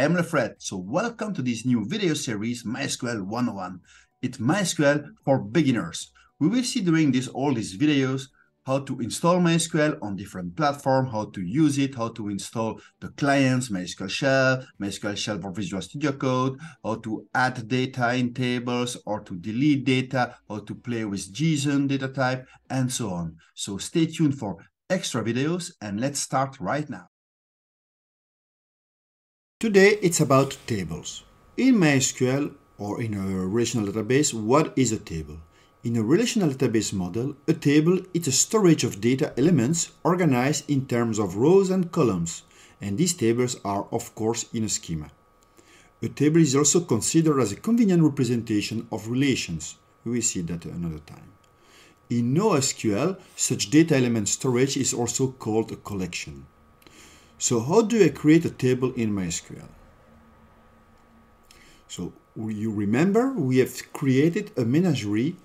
I am Lefred, so welcome to this new video series MySQL 101. It's MySQL for beginners. We will see during this all these videos how to install MySQL on different platforms, how to use it, how to install the clients, MySQL Shell, MySQL Shell for Visual Studio Code, how to add data in tables or to delete data, how to play with JSON data type, and so on. So stay tuned for extra videos and let's start right now. Today it's about tables. In MySQL or in a relational database, what is a table? In a relational database model, a table is a storage of data elements organized in terms of rows and columns, and these tables are of course in a schema. A table is also considered as a convenient representation of relations. We will see that another time. In NoSQL, such data element storage is also called a collection. So how do I create a table in MySQL? So you remember we have created a menagerie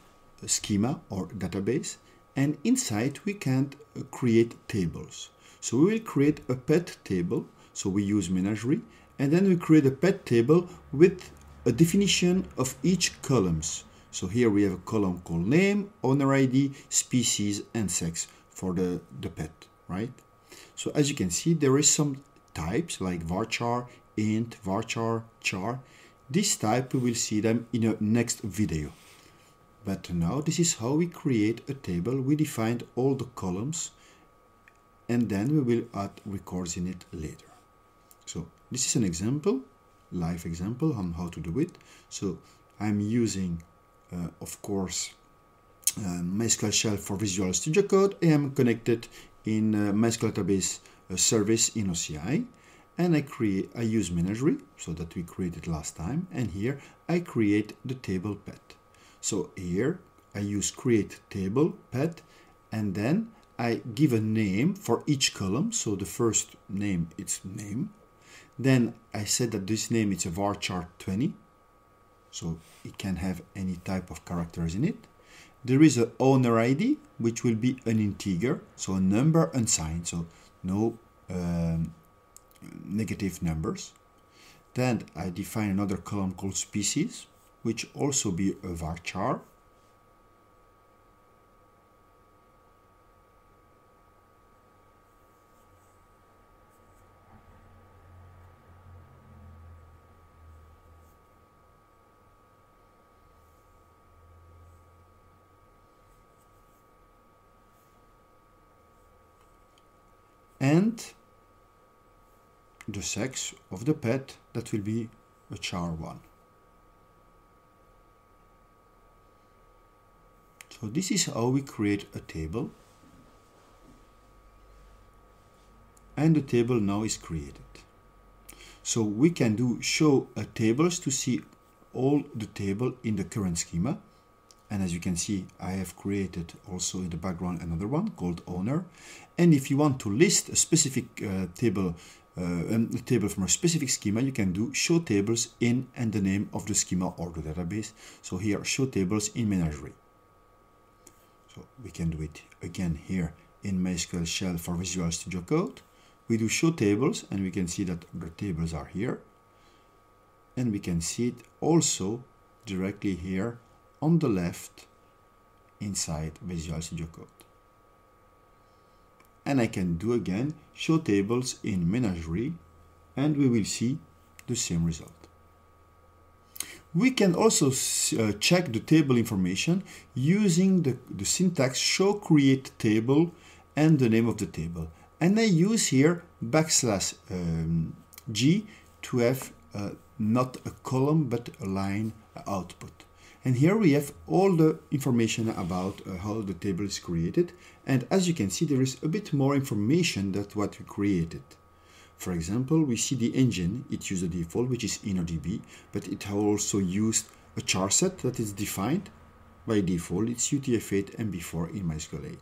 a schema or database and inside we can uh, create tables. So we will create a pet table. So we use menagerie and then we create a pet table with a definition of each columns. So here we have a column called name, owner ID, species and sex for the, the pet, right? So as you can see, there is some types like varchar, int, varchar, char. This type, we will see them in a next video. But now this is how we create a table. We defined all the columns and then we will add records in it later. So this is an example, live example on how to do it. So I'm using, uh, of course, uh, MySQL Shell for Visual Studio Code. I am connected in MySQL database service in OCI and I create I use Menagerie so that we created last time and here I create the table pet. So here I use create table pet and then I give a name for each column. So the first name it's name. Then I said that this name is a varchar 20 so it can have any type of characters in it there is an owner ID, which will be an integer, so a number unsigned, so no um, negative numbers. Then I define another column called species, which also be a varchar. And the sex of the pet that will be a char one. So this is how we create a table and the table now is created. So we can do show a tables to see all the table in the current schema and as you can see I have created also in the background another one called owner. And if you want to list a specific uh, table uh, a table from a specific schema you can do show tables in and the name of the schema or the database. So here show tables in menagerie. So we can do it again here in MySQL shell for Visual Studio Code. We do show tables and we can see that the tables are here. And we can see it also directly here on the left inside Visual Studio Code. And I can do again show tables in Menagerie and we will see the same result. We can also uh, check the table information using the, the syntax show create table and the name of the table. And I use here backslash um, G to have uh, not a column but a line output. And here we have all the information about uh, how the table is created. And as you can see, there is a bit more information than what we created. For example, we see the engine, it used a default, which is InnoDB, but it also used a char set that is defined. By default, it's utf8mb4 in MySQL 8.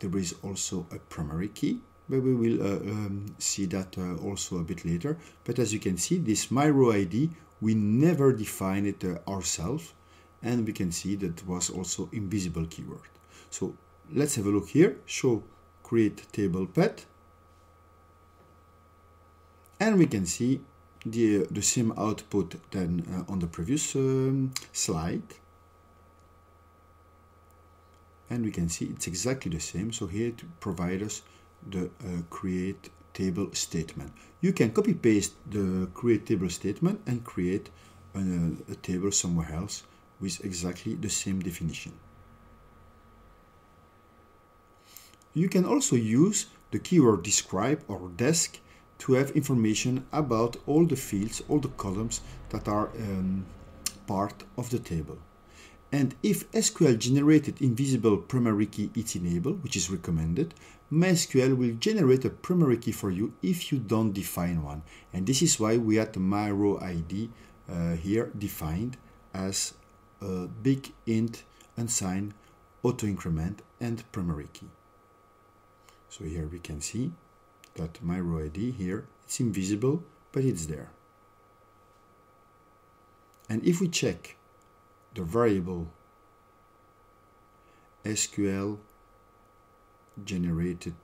There is also a primary key, but we will uh, um, see that uh, also a bit later. But as you can see, this myrow ID we never define it uh, ourselves and we can see that was also invisible keyword. So let's have a look here, show create table pet. and we can see the, the same output than uh, on the previous um, slide and we can see it's exactly the same so here to provide us the uh, create table statement you can copy paste the create table statement and create a, a table somewhere else with exactly the same definition you can also use the keyword describe or desc to have information about all the fields, all the columns that are um, part of the table. And if SQL generated invisible primary key is enabled, which is recommended, MySQL will generate a primary key for you if you don't define one. And this is why we had the myRow ID uh, here defined as a big int, unsigned, auto increment, and primary key. So here we can see that my row ID here, it's invisible, but it's there. And if we check the variable SQL generated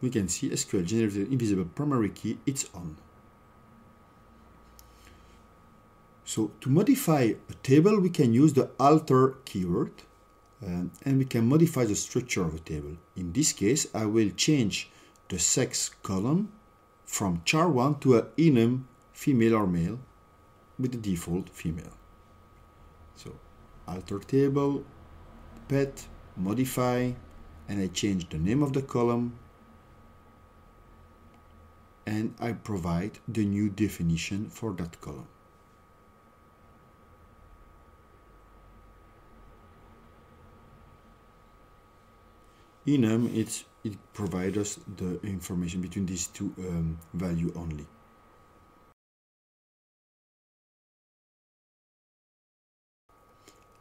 we can see SQL generated invisible primary key, it's on. So to modify a table, we can use the alter keyword um, and we can modify the structure of a table. In this case, I will change the sex column from char1 to a enum female or male with the default female. So alter table, pet, modify, and I change the name of the column and I provide the new definition for that column. Enum it's it provides us the information between these two um, value only.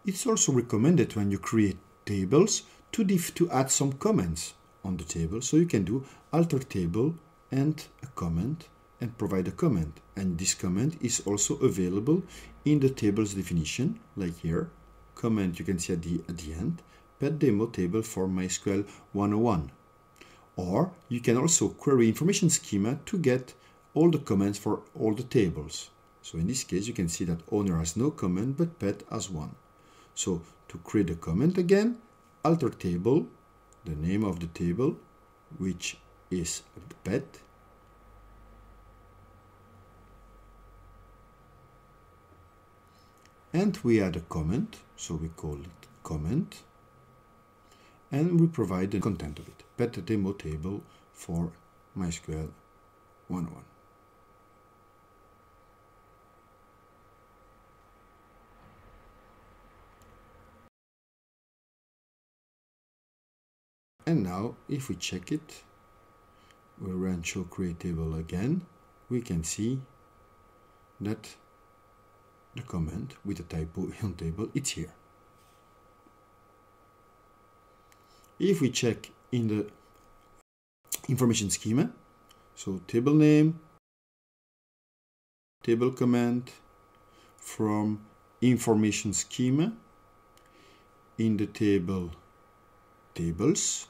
It's also recommended when you create tables to to add some comments on the table. So you can do alter table and a comment and provide a comment. And this comment is also available in the table's definition like here. Comment you can see at the at the end pet demo table for MySQL 101. Or you can also query information schema to get all the comments for all the tables. So in this case, you can see that owner has no comment, but pet has one. So to create a comment again, alter table, the name of the table, which is pet, and we add a comment, so we call it comment, and we provide the content of it. Pet demo table for MySQL 101. And now, if we check it, we run show create table again, we can see that the comment with the typo on table, it's here. If we check in the information schema so table name table comment from information schema in the table tables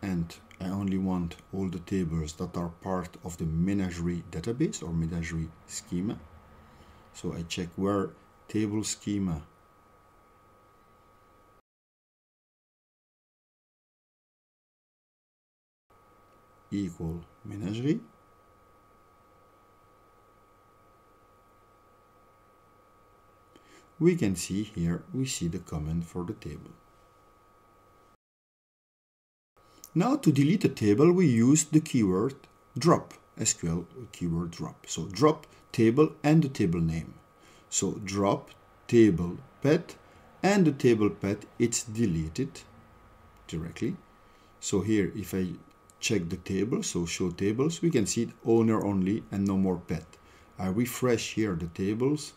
and I only want all the tables that are part of the menagerie database or menagerie schema. So I check where table schema equal menagerie we can see here we see the comment for the table. Now to delete a table we use the keyword drop SQL keyword drop. So drop table and the table name. So drop table pet and the table pet it's deleted directly. So here if I check the table, so show tables, we can see owner only and no more pet. I refresh here the tables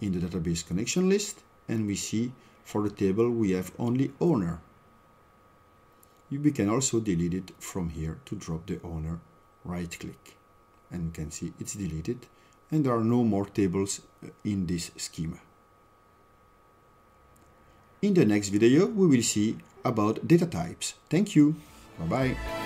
in the database connection list and we see for the table we have only owner. We can also delete it from here to drop the owner right click and you can see it's deleted and there are no more tables uh, in this schema. In the next video, we will see about data types. Thank you. Bye-bye.